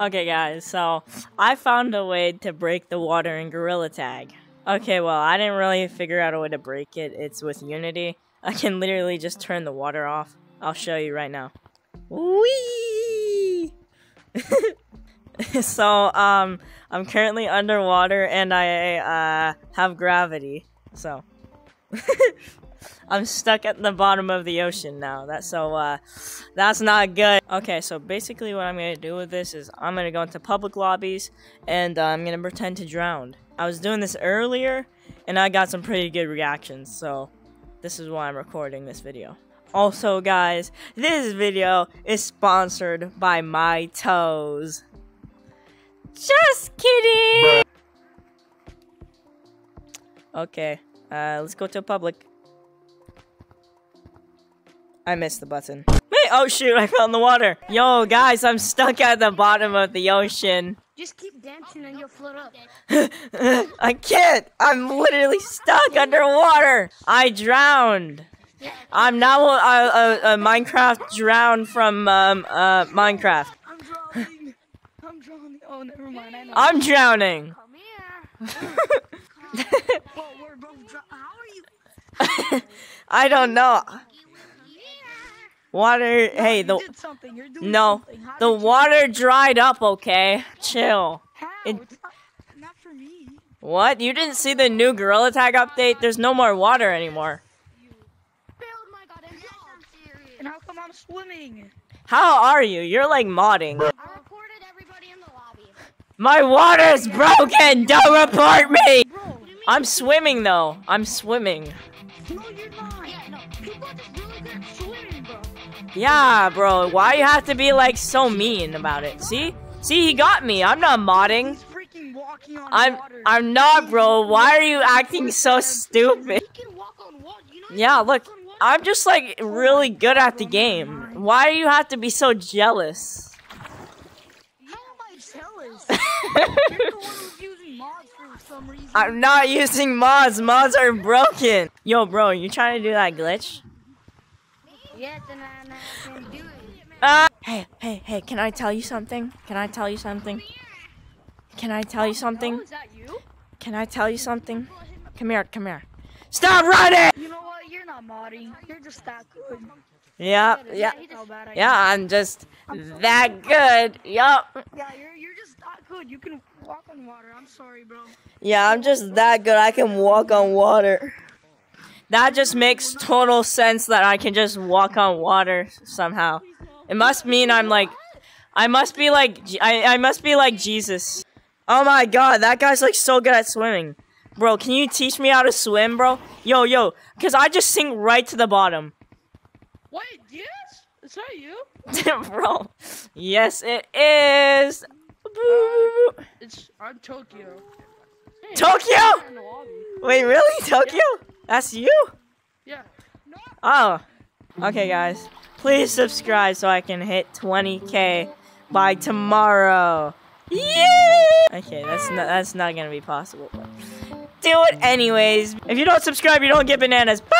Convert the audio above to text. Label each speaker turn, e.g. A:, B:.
A: Okay, guys, so I found a way to break the water in Gorilla Tag. Okay, well, I didn't really figure out a way to break it. It's with Unity. I can literally just turn the water off. I'll show you right now. Whee! so, um, I'm currently underwater and I uh, have gravity. So, I'm stuck at the bottom of the ocean now. That's so uh, that's not good. Okay, so basically what I'm gonna do with this is I'm gonna go into public lobbies and uh, I'm gonna pretend to drown. I was doing this earlier and I got some pretty good reactions. So this is why I'm recording this video. Also, guys, this video is sponsored by My Toes. Just kidding. Okay, uh, let's go to a public. I missed the button. Wait, oh shoot, I fell in the water. Yo, guys, I'm stuck at the bottom of the ocean.
B: Just keep dancing and you'll float up.
A: I can't. I'm literally stuck underwater. I drowned. I'm now a, a, a Minecraft drowned from um, uh, Minecraft.
B: I'm drowning. I'm drowning. Oh, never mind. I know.
A: I'm drowning.
B: Come here. Whoa, we're both dr- How are you?
A: I don't know. Water. Hey,
B: you
A: the
B: did something. You're doing
A: no,
B: something.
A: The
B: did you-
A: water dried up. Okay, chill.
B: How?
A: it-
B: It's not, not for me.
A: What? You didn't see the new Gorilla Tag update? There's no more water anymore.
B: And how come I'm swimming?
A: How are you? You're like modding.
C: I reported everybody in the lobby.
A: My water's broken! Don't report me! I'm swimming though. I'm swimming.
C: Yeah,
B: bro.
A: Why you have to be like so mean about it? See? See, he got me. I'm not modding. I'm. I'm not, bro. Why are you acting so stupid? Yeah, look. I'm just like really good at the game. Why do you have to be so jealous?
B: How am I jealous? You're the one who's using mods for some reason.
A: I'm not using mods. Mods are broken. Yo, bro, you trying to do that glitch?
C: Yes, and I, I can do it.
A: Uh, hey, hey, hey, can I tell you something? Can I tell you something? Can I tell you something? Can I tell you something? Come here, come here. Stop running!
B: You know what? You're not modding. You're just that good.
A: Yeah, yeah,
B: I
A: yeah, I'm just that good. Yup.
B: Yeah, you're you're just that good. You can walk on water. I'm sorry, bro.
A: Yeah, I'm just that good. I can walk on water. That just makes total sense that I can just walk on water somehow. It must mean I'm like, I must be like, I, I must be like Jesus. Oh my god, that guy's like so good at swimming. Bro, can you teach me how to swim, bro? Yo, yo, cause I just sink right to the bottom.
B: Wait, yes? Is that you?
A: bro, yes it is. Boo.
B: It's I'm Tokyo. Hey,
A: Tokyo?
B: you're in the lobby.
A: Wait, really? Tokyo? That's you?
B: Yeah.
A: Oh. Okay, guys. Please subscribe so I can hit 20k by tomorrow. Yeah. Okay, that's not that's not gonna be possible. But do it anyways. If you don't subscribe, you don't get bananas. Bye.